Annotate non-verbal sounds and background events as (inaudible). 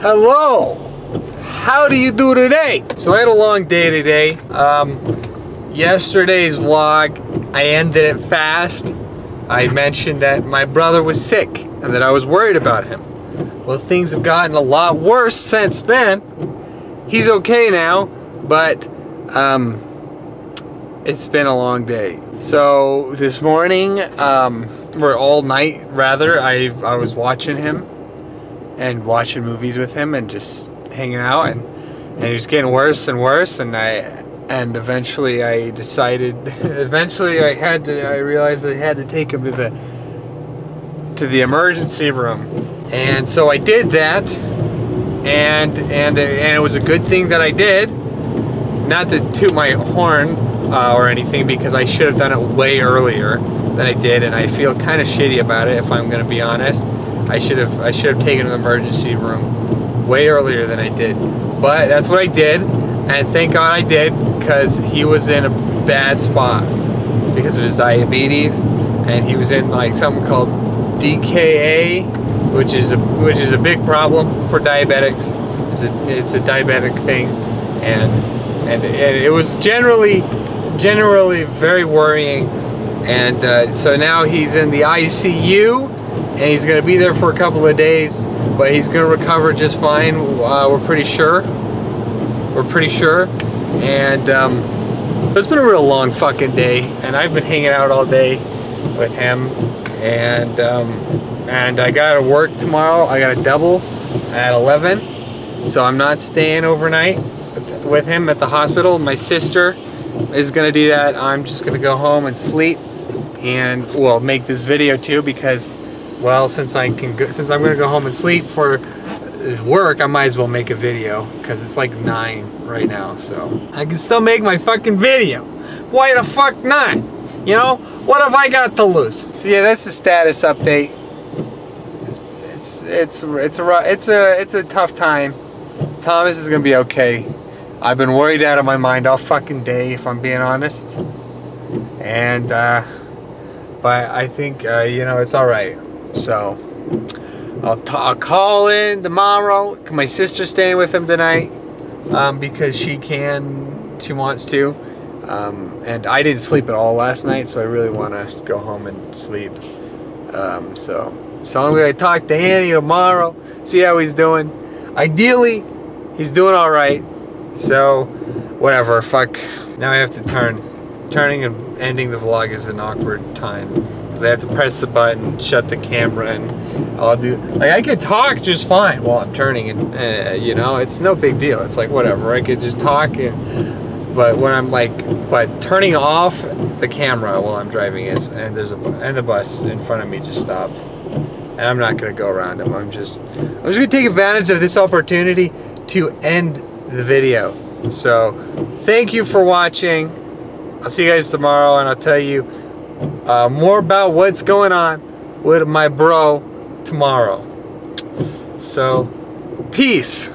Hello! How do you do today? So I had a long day today. Um, yesterday's vlog, I ended it fast. I mentioned that my brother was sick and that I was worried about him. Well, things have gotten a lot worse since then. He's okay now, but um, it's been a long day. So this morning, um, or all night rather, I, I was watching him and watching movies with him and just hanging out and and he was getting worse and worse and I and eventually I decided (laughs) eventually I had to I realized I had to take him to the to the emergency room. And so I did that and and and it was a good thing that I did. Not to toot my horn uh, or anything because I should have done it way earlier than I did and I feel kind of shitty about it if I'm gonna be honest I should have I should have taken the emergency room way earlier than I did. But that's what I did, and thank God I did because he was in a bad spot because of his diabetes, and he was in like something called DKA, which is a which is a big problem for diabetics. It's a it's a diabetic thing, and and, and it was generally generally very worrying. And uh, so now he's in the ICU and he's going to be there for a couple of days, but he's going to recover just fine. Uh, we're pretty sure. We're pretty sure. And um, it's been a real long fucking day, and I've been hanging out all day with him. And um, and I got to work tomorrow. I got a double at 11, so I'm not staying overnight with him at the hospital. My sister is going to do that. I'm just going to go home and sleep and well make this video too because well, since I can go, since I'm gonna go home and sleep for work, I might as well make a video because it's like nine right now, so I can still make my fucking video. Why the fuck not? You know, what have I got to lose? So yeah, that's the status update. It's it's it's it's a it's a it's a tough time. Thomas is gonna be okay. I've been worried out of my mind all fucking day, if I'm being honest. And uh, but I think uh, you know it's all right. So I'll, I'll call in tomorrow. My sister's staying with him tonight um, because she can, she wants to. Um, and I didn't sleep at all last night, so I really want to go home and sleep. Um, so, so I'm going to talk to Annie tomorrow, see how he's doing. Ideally, he's doing all right. So, whatever. Fuck. Now I have to turn. Turning and ending the vlog is an awkward time because I have to press the button, shut the camera, and I'll do. Like I could talk just fine while I'm turning, and uh, you know, it's no big deal. It's like whatever. I could just talk, and but when I'm like, but turning off the camera while I'm driving is, and there's a and the bus in front of me just stopped, and I'm not gonna go around him. I'm just I'm just gonna take advantage of this opportunity to end the video. So, thank you for watching. I'll see you guys tomorrow, and I'll tell you uh, more about what's going on with my bro tomorrow. So, peace.